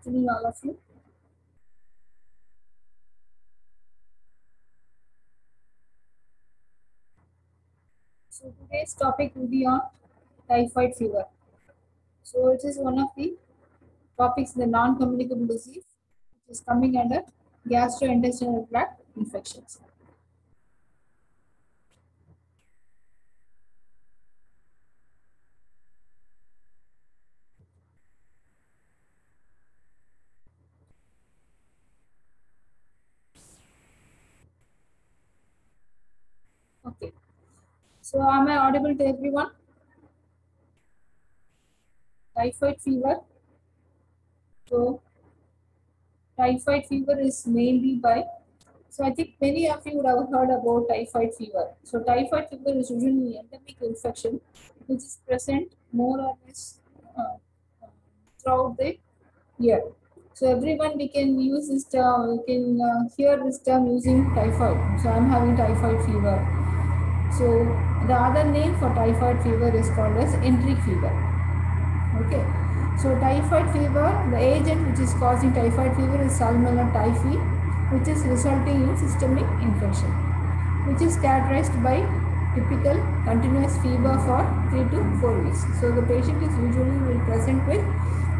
afternoon, all of you. So today's topic will be on typhoid fever. So it is one of the topics in the non-communicable disease, which is coming under gastrointestinal tract infections. Okay. So am I audible to everyone? Typhoid fever. So typhoid fever is mainly by so I think many of you would have heard about typhoid fever. So typhoid fever is usually an endemic infection which is present more or less uh, throughout the year. So everyone we can use this term, we can uh, hear this term using typhoid. So I'm having typhoid fever. So the other name for typhoid fever is called as enteric fever. Okay. So typhoid fever, the agent which is causing typhoid fever is Salmonella typhi, which is resulting in systemic infection, which is characterized by typical continuous fever for three to four weeks. So the patient is usually will present with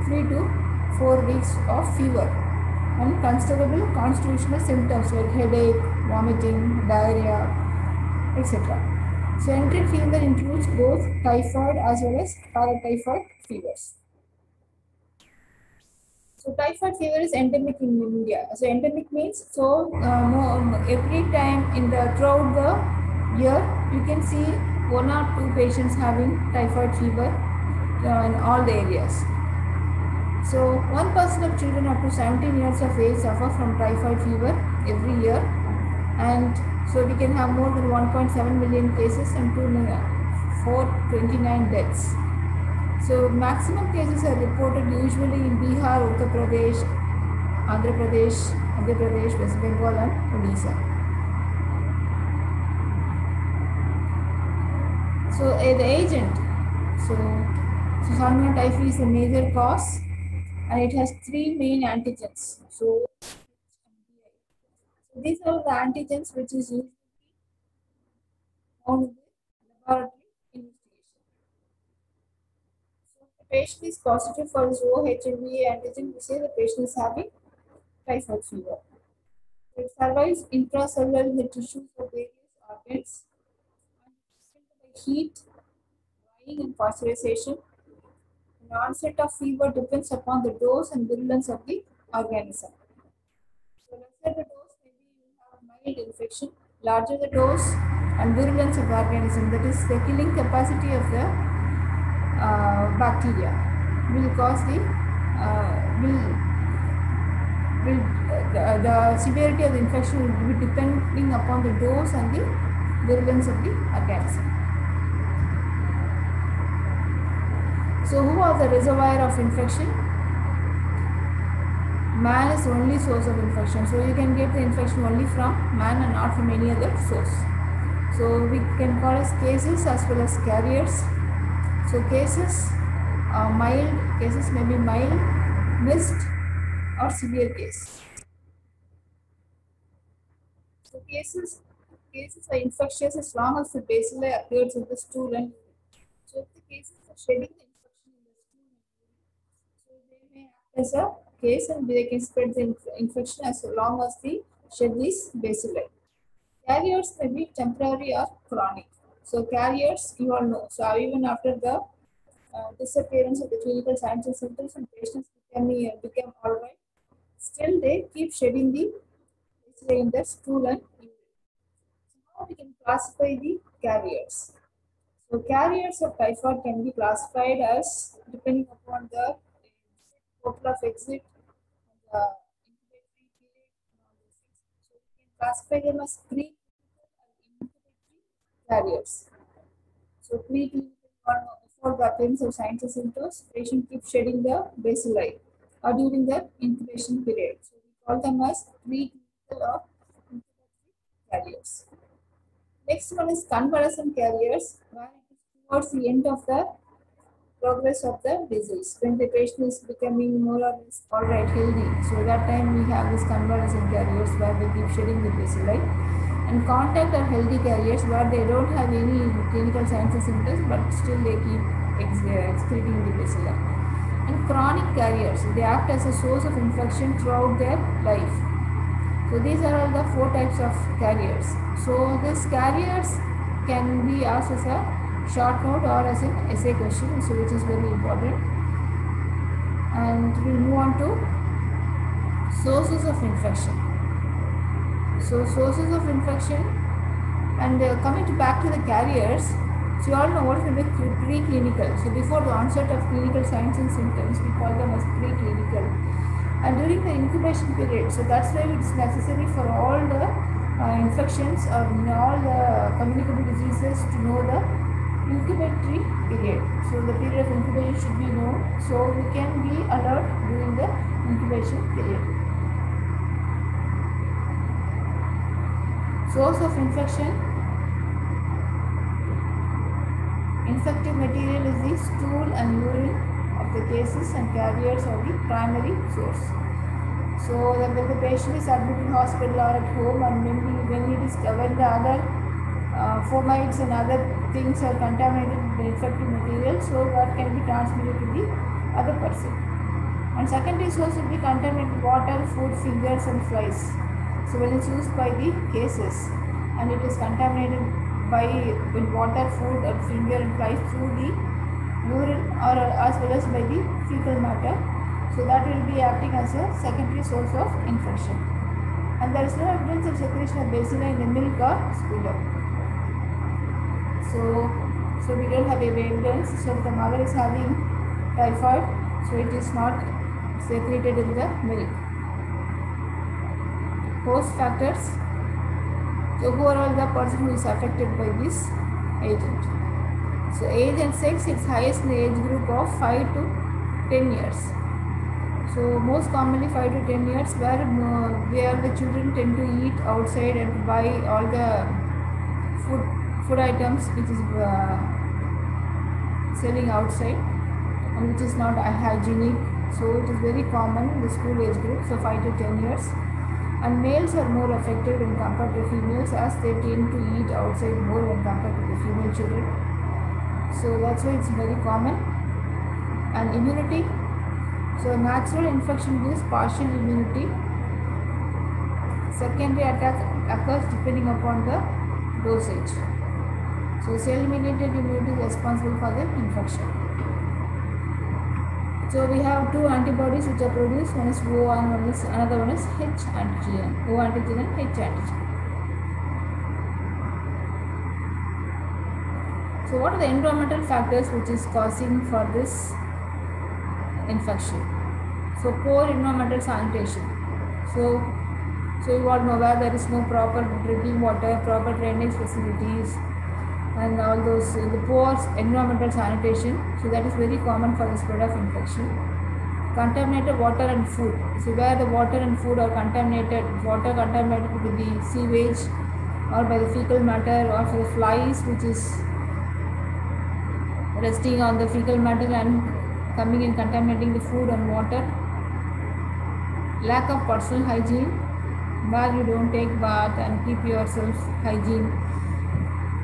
three to four weeks of fever and considerable constitutional symptoms like headache, vomiting, diarrhea, etc. So enteric fever includes both typhoid as well as paratyphoid fevers. So typhoid fever is endemic in India. So endemic means so uh, more, every time in the throughout the year you can see one or two patients having typhoid fever uh, in all the areas. So one percent of children up to 17 years of age suffer from typhoid fever every year, and so we can have more than 1.7 million cases and 429 deaths. So maximum cases are reported usually in Bihar, Uttar Pradesh, Andhra Pradesh, Madhya Pradesh, West Bengal and Odisha. So uh, the agent, so, Salmonella typhi is a major cause and it has three main antigens. So, so these are the antigens which is found in the laboratory investigation. So if the patient is positive for this OHLVA antigen, we say the patient is having typhoid fever. It survives intracellular in the tissues of various organs heat, drying and pasteurization. The onset of fever depends upon the dose and virulence of the organism. So lesser the dose, maybe you infection. Larger the dose and virulence of organism, that is the killing capacity of the uh, bacteria, will cause the uh, will will uh, the, the severity of the infection will be depending upon the dose and the virulence of the organism. So, who are the reservoir of infection? Man is only source of infection. So, you can get the infection only from man and not from any other source. So, we can call as cases as well as carriers. So, cases, are mild cases may be mild, missed, or severe case. So, cases cases are infectious as long as the bacilli appears in the stool and. So, if the cases are shedding the infection in the stool so they may act as a case and they can spread the inf- infection as long as the shed is bacilli. Carriers may be temporary or chronic. So, carriers you all know. So, even after the uh, disappearance of the clinical signs and symptoms and patients become, become all right, still they keep shedding the bacilli in the stool and urine. So, now we can classify the carriers. So carriers of typhoid can be classified as depending upon the total of exit the incubatory period and all those things. So we can classify them as pre-clinical and incubatory carriers. So pre-clinical one before the appearance of signs and symptoms, patient keeps shedding the bacilli or uh, during the incubation period. So we call them as pre-clinical or incubatory carriers. Next one is convalescent carriers, where it is towards the end of the progress of the disease. When the patient is becoming more or less all right, healthy, so that time we have this convalescent carriers where they keep shedding the bacilli. And contact are healthy carriers where they don't have any clinical signs and symptoms, but still they keep ex- excreting the bacilli. And chronic carriers, they act as a source of infection throughout their life. So these are all the four types of carriers. So these carriers can be asked as a short note or as an essay question, so which is very important. And we'll move on to sources of infection. So sources of infection and uh, coming to back to the carriers, so you all know what is the preclinical. So before the onset of clinical signs and symptoms, we call them as preclinical. And during the incubation period, so that's why it's necessary for all the uh, infections or all the communicable diseases to know the incubatory period. So the period of incubation should be known. So we can be alert during the incubation period. Source of infection. Infective material is the stool and urine of the cases and carriers are the primary source. So that when the patient is admitted in hospital or at home and when, we, when it is when the other uh, fomites and other things are contaminated with the infective material, so that can be transmitted to the other person. And secondary source will be contaminated water, food, fingers and flies. So when it's used by the cases and it is contaminated by with water, food or finger and flies through the urine or as well as by the fecal matter. So that will be acting as a secondary source of infection. And there is no evidence of secretion of bacilli in the milk or sputum. So, so we don't have any evidence. So the mother is having typhoid, so it is not secreted in the milk. Host factors. So who are all the person who is affected by this agent? So age and sex is highest in the age group of 5 to 10 years. So most commonly 5 to 10 years where, uh, where the children tend to eat outside and buy all the food food items which is uh, selling outside and which is not hygienic. So it is very common in the school age group, so 5 to 10 years. And males are more affected when compared to females as they tend to eat outside more when compared to the female children. So that's why it's very common. And immunity. So natural infection gives partial immunity. Secondary attack occurs depending upon the dosage. So cell-mediated immunity is responsible for the infection. So we have two antibodies which are produced. One is O and one is another one is H antigen. O antigen and H antigen. So what are the environmental factors which is causing for this infection? So poor environmental sanitation. So so you all know where there is no proper drinking water, proper drainage facilities, and all those uh, the poor environmental sanitation. So that is very common for the spread of infection. Contaminated water and food. So where the water and food are contaminated, water contaminated with the sewage or by the fecal matter or for the flies which is resting on the fecal matter and coming and contaminating the food and water. Lack of personal hygiene where you don't take bath and keep yourself hygiene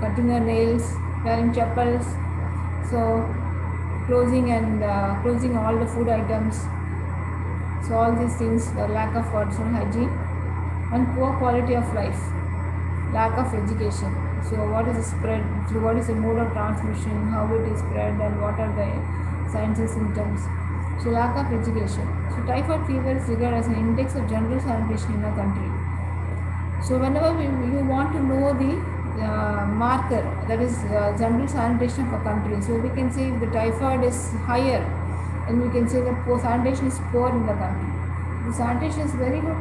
cutting your nails wearing chappals. So closing and uh, closing all the food items. So all these things the lack of personal hygiene and poor quality of life. Lack of education. So what is the spread so what is the mode of transmission? How it is spread and what are the signs and symptoms? So lack of education. So typhoid fever is regarded as an index of general sanitation in a country. So whenever we, you want to know the uh, marker that is uh, general sanitation a country, so we can say if the typhoid is higher, and we can say that poor sanitation is poor in the country. The sanitation is very good,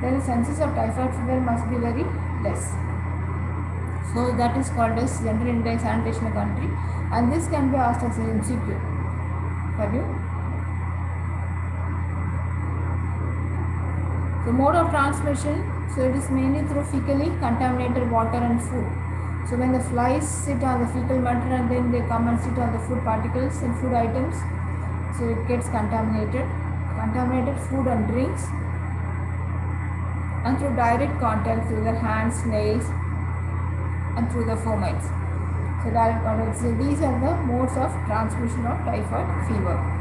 then the chances of typhoid fever must be very less. So that is called as general index sanitation of country, and this can be asked as an MCQ. Have you? The mode of transmission, so it is mainly through fecally contaminated water and food. So when the flies sit on the fecal matter and then they come and sit on the food particles and food items, so it gets contaminated. Contaminated food and drinks and through direct contact through the hands, nails and through the fomites. So direct contact. So these are the modes of transmission of typhoid fever.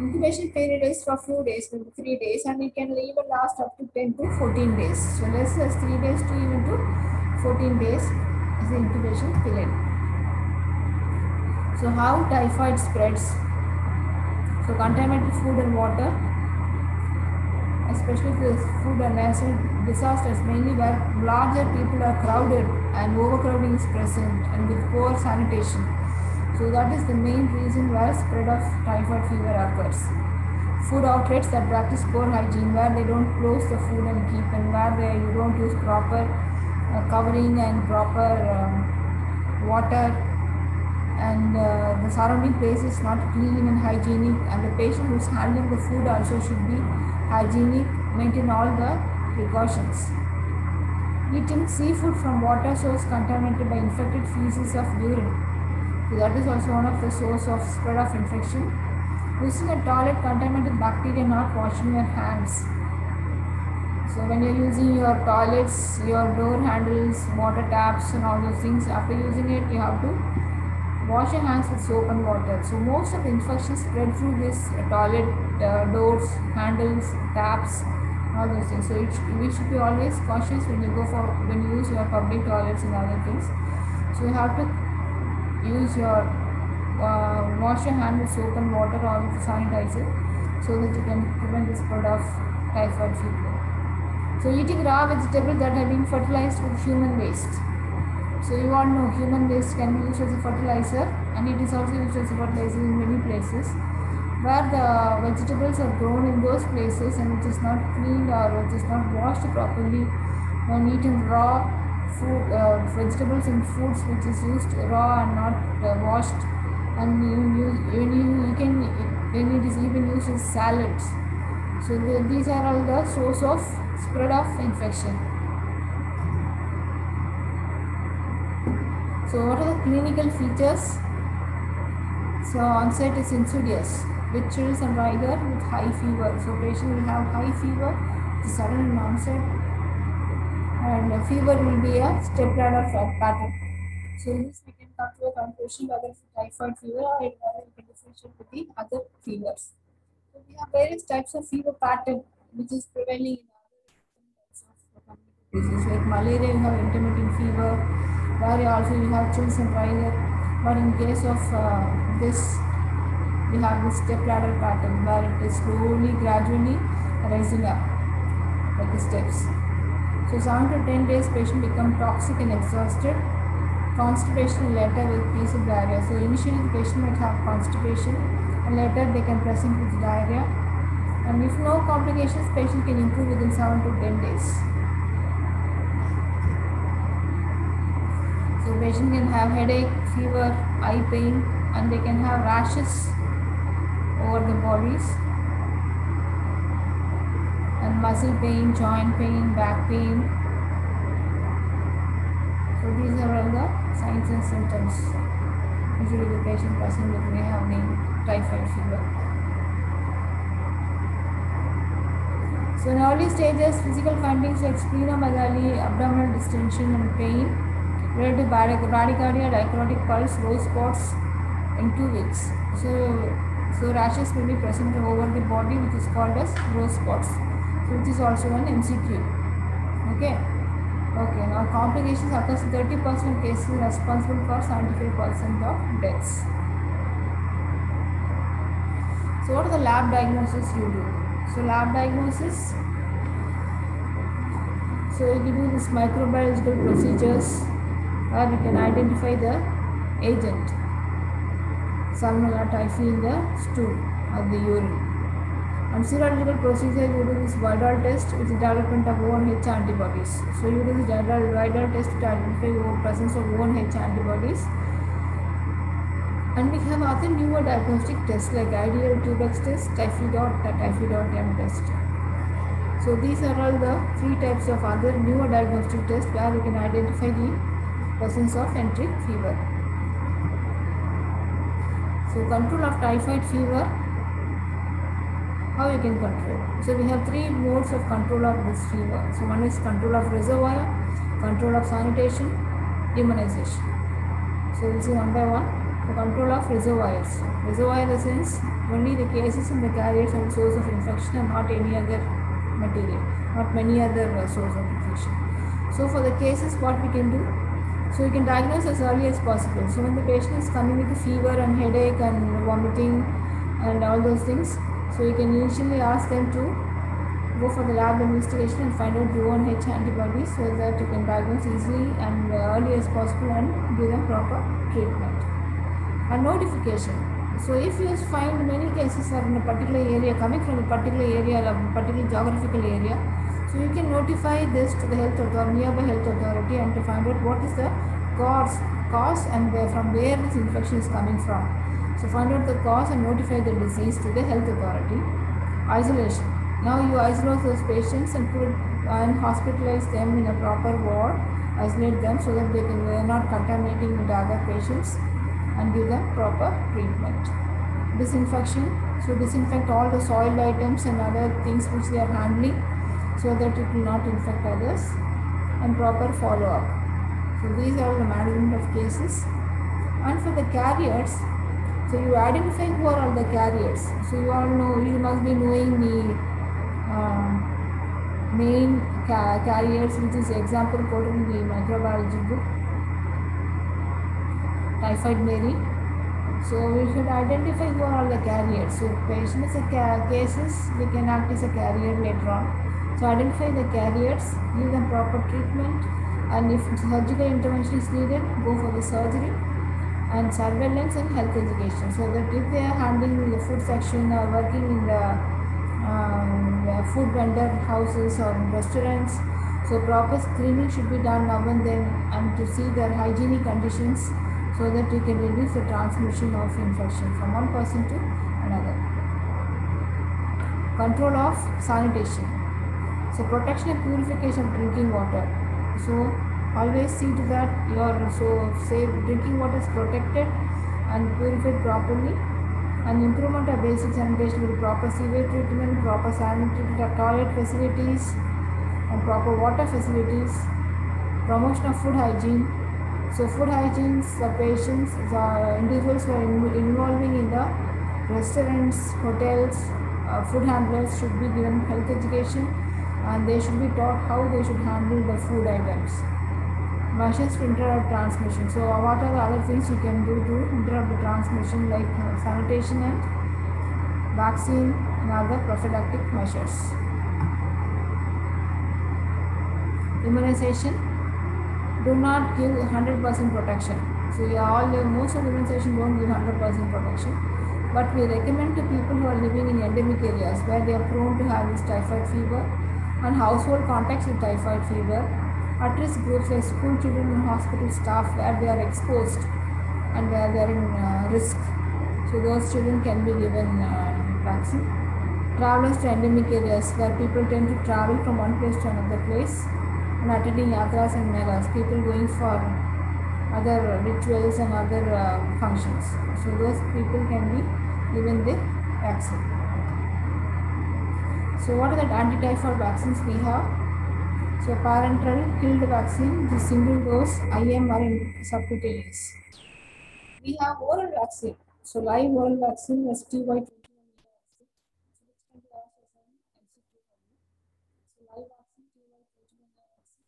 Incubation period is for few days, maybe three days, and it can even last up to 10 to 14 days. So as three days to even to 14 days is the incubation period. So how typhoid spreads? So contaminated food and water, especially the food and natural disasters, mainly where larger people are crowded and overcrowding is present and with poor sanitation. So that is the main reason why spread of typhoid fever occurs. Food outlets that practice poor hygiene, where they don't close the food and keep, and where they you don't use proper uh, covering and proper um, water. And uh, the surrounding place is not clean and hygienic and the patient who's handling the food also should be hygienic maintain all the precautions. Eating seafood from water source contaminated by infected feces of urine that is also one of the source of spread of infection using a toilet contaminated with bacteria not washing your hands so when you're using your toilets your door handles water taps and all those things after using it you have to wash your hands with soap and water. So most of the infections spread through this toilet uh, doors, handles, taps, all those things. So it, we should be always cautious when you go for when you use your public toilets and other things. So you have to use your uh, wash your hand with soap and water or with sanitizer so that you can prevent the spread of typhoid fever. So eating raw vegetables that have been fertilized with human waste. So you all know human waste can be used as a fertilizer and it is also used as a fertilizer in many places where the vegetables are grown in those places and it is not cleaned or it is not washed properly when eaten raw food uh, vegetables and foods which is used raw and not uh, washed and you, you, you, you can when it is even used as salads so the, these are all the source of spread of infection So what are the clinical features? So onset is insidious with chills and rigor with high fever. So patient will have high fever, it's sudden onset and fever will be a step ladder pattern. So in this we can come to a conclusion whether it's typhoid fever or we can differentiate with the other fevers. So we have various types of fever pattern which is prevailing in other diseases like malaria, you have intermittent fever, where also you have chills and rigor. But in case of uh, this, we have this step ladder pattern where it is slowly, gradually rising up like the steps. So 7 to 10 days patient become toxic and exhausted. Constipation later with of diarrhea. So initially the patient might have constipation and later they can present with diarrhea. And if no complications, patient can improve within 7 to 10 days. So patient can have headache, fever, eye pain and they can have rashes over the bodies and muscle pain, joint pain, back pain. So these are all the signs and symptoms. Usually the patient person with may have having typhoid fever. So in early stages, physical findings like splenomegaly, abdominal distension and pain relative bradycardia, dicrotic pulse, rose spots in two weeks. So, so rashes may be present over the body which is called as rose spots. Which is also an MCQ. Okay. Okay, now complications occurs in 30% cases responsible for 75% of deaths. So what are the lab diagnosis you do? So lab diagnosis, so you do this microbiological procedures where you can identify the agent salmonella typhi in the stool or the urine. And serological procedure, do this Widal test with the development of ONH antibodies. So you do this Widal test to identify the presence of ONH antibodies. And we have other newer diagnostic tests like IDL tubex test, typhidot M test. So these are all the three types of other newer diagnostic tests where we can identify the presence of enteric fever. So control of typhoid fever, how you can control? So we have three modes of control of this fever. So one is control of reservoir, control of sanitation, immunization. So we'll see one by one. The control of reservoirs. Reservoir in the sense only the cases and the carriers and source of infection and not any other material, not many other uh, source of infection. So for the cases, what we can do? So we can diagnose as early as possible. So when the patient is coming with a fever and headache and vomiting and all those things, so you can initially ask them to go for the lab investigation and find out U1H antibodies so that you can diagnose easily and early as possible and give them proper treatment. A notification. So if you find many cases are in a particular area, coming from a particular area or a particular geographical area, so you can notify this to the health authority, nearby health authority and to find out what is the cause, cause and where, from where this infection is coming from. So find out the cause and notify the disease to the health authority. Isolation. Now you isolate those patients and put and hospitalize them in a proper ward, isolate them so that they can they are not contaminating with other patients and give them proper treatment. Disinfection. So disinfect all the soiled items and other things which they are handling so that it will not infect others and proper follow up. So these are the management of cases. And for the carriers, so you identify who are all the carriers. So you all know, you must be knowing the uh, main ca- carriers, which is example quoted in the microbiology book, typhoid Mary. So we should identify who are all the carriers. So patient is a ca- cases, they can act as a carrier later on. So identify the carriers, give them proper treatment, and if surgical intervention is needed, go for the surgery and surveillance and health education. So that if they are handling the food section or working in the, um, food vendor houses or restaurants, so proper screening should be done now and then and to see their hygienic conditions so that you can reduce the transmission of infection from one person to another. Control of sanitation. So protection and purification of drinking water. So always see to that your so safe drinking water is protected and purified properly and improvement of basic sanitation with proper sewage treatment, proper sanitary toilet facilities and proper water facilities, promotion of food hygiene. So food hygiene, the patients, the individuals who are in- involving in the restaurants, hotels, uh, food handlers should be given health education and they should be taught how they should handle the food items. Measures to interrupt transmission. So what are the other things you can do to interrupt the transmission like uh, sanitation and vaccine and other prophylactic measures. Immunization. Do not give 100% protection. So yeah, all most of the immunization don't give 100% protection. But we recommend to people who are living in endemic areas where they are prone to have this typhoid fever and household contacts with typhoid fever, at risk groups like school children and hospital staff where they are exposed and where they are in uh, risk. So those children can be given uh, vaccine. Travelers to endemic areas where people tend to travel from one place to another place and attending yatras and melas, people going for other rituals and other uh, functions. So those people can be given the vaccine. So what are the anti-typhoid vaccines we have? So parenteral killed vaccine, the single dose IM or subcutaneous. We have oral vaccine. So live oral vaccine was TY 21 vaccine. So which can be also some So live vaccine TY 21 vaccine given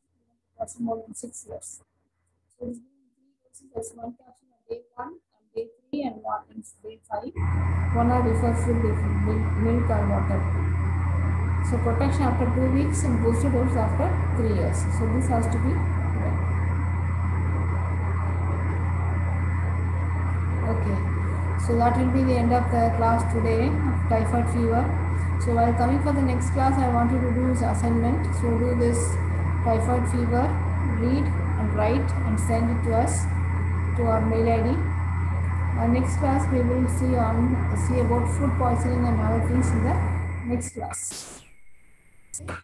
to person more than six years. So it's three doses one capsule on day one, on day three, and one on day five. One are full milk, milk or water. So protection after two weeks and booster dose after three years. So this has to be. Okay. So that will be the end of the class today of typhoid fever. So while coming for the next class, I want you to do this assignment. So do this typhoid fever, read and write and send it to us to our mail ID. Our next class we will see on see about food poisoning and other things in the next class. Or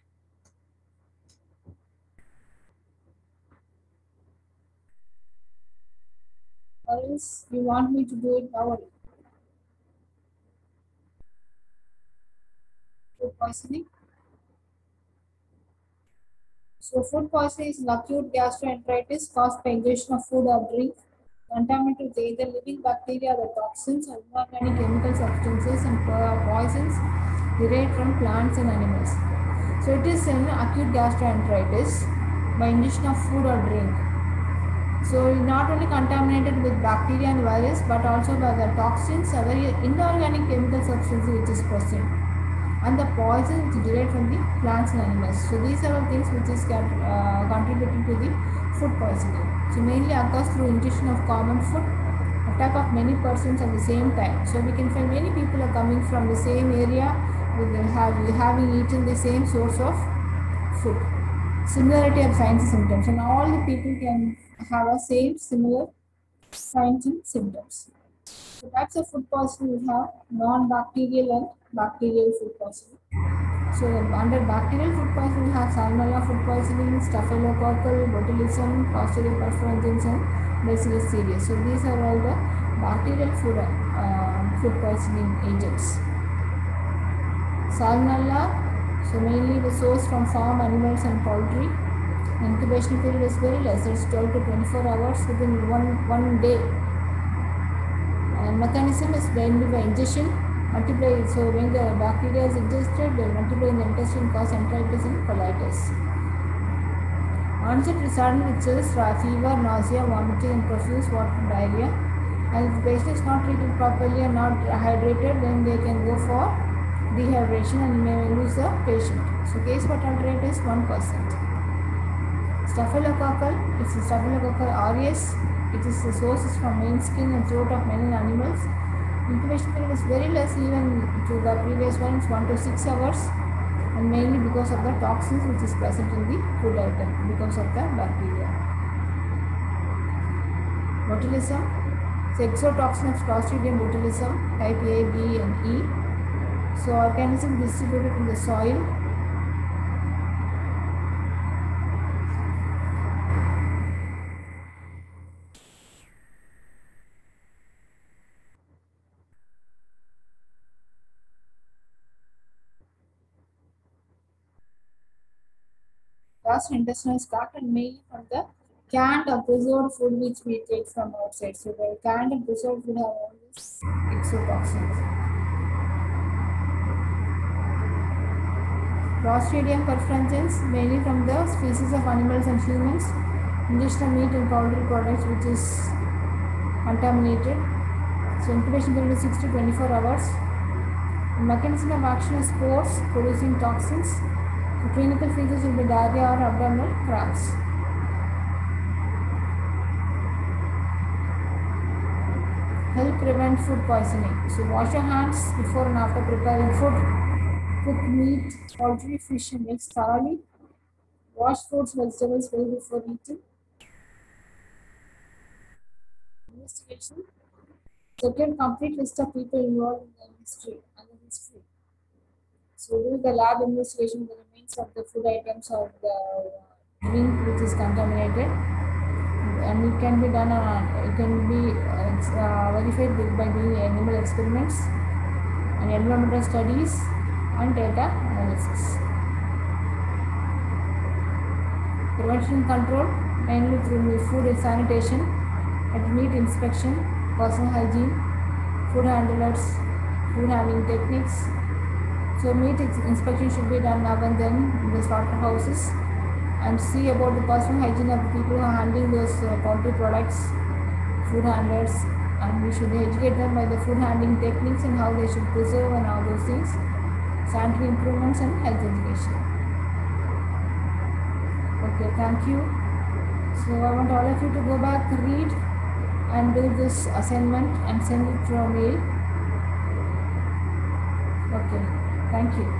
else you want me to do it now? Food poisoning. So food poisoning is an acute gastroenteritis caused by ingestion of food or drink contaminated with either living bacteria or toxins or inorganic chemical substances and poisons derived from plants and animals. So it is an acute gastroenteritis by ingestion of food or drink. So not only contaminated with bacteria and virus but also by the toxins, other inorganic chemical substances which is present and the poison which is derived from the plants and animals. So these are all things which is uh, contributing to the food poisoning. So mainly occurs through ingestion of common food, attack of many persons at the same time. So we can find many people are coming from the same area with the, have, having eaten the same source of food. Similarity of signs and symptoms and all the people can have a same similar signs and symptoms. So types of food poisoning we have non-bacterial and bacterial food poisoning. So under bacterial food poisoning we have salmonella food poisoning, staphylococcal, botulism, Clostridium perfringens and Bacillus cereus. So these are all the bacterial food uh, food poisoning agents. Salmonella, so mainly the source from farm animals and poultry. Incubation period is very less, it's 12 to 24 hours within one, one day. Mechanism is mainly by ingestion, multiply. So when the bacteria is ingested, they multiply in the intestine, cause enteritis and colitis. Onset sudden, which is fever, nausea, vomiting, and profuse water diarrhea. And if the patient is not treated properly and not hydrated, then they can go for dehydration and may lose the patient. So case fatality rate is 1%. Staphylococcal, it's a staphylococcal aureus. It is the source is from main skin and throat of many animals. Incubation period is very less even to the previous ones, 1 to 6 hours and mainly because of the toxins which is present in the food item because of the bacteria. Botulism, it's exotoxin of Clostridium botulism type A, B and E. So organism distributed in the soil gastrointestinal tract and mainly from the canned or preserved food which we take from outside. So the canned and preserved food have all these exotoxins. Clostridium perfringens mainly from the species of animals and humans. Ingestion of meat and poultry products which is contaminated. So incubation period is 6 to 24 hours. The mechanism of action is spores producing toxins. The clinical features will be diarrhea or abdominal cramps. Help prevent food poisoning. So wash your hands before and after preparing food. Cook meat, poultry, fish and eggs thoroughly. Wash fruits, vegetables well before eating. Investigation. Second, complete list of people involved in the history and the history. So do the lab investigation the remains of the food items or the drink which is contaminated and it can be done on it can be uh, uh, verified by doing animal experiments and environmental studies and data analysis. Prevention control mainly through food and sanitation, at meat inspection, personal hygiene, food handlers, food handling techniques, so meat inspection should be done now and then in the slaughterhouses and see about the personal hygiene of the people who are handling those uh, poultry products, food handlers, and we should educate them by the food handling techniques and how they should preserve and all those things, sanitary improvements and health education. Okay, thank you. So I want all of you to go back, read, and do this assignment and send it through mail. Okay. Thank you.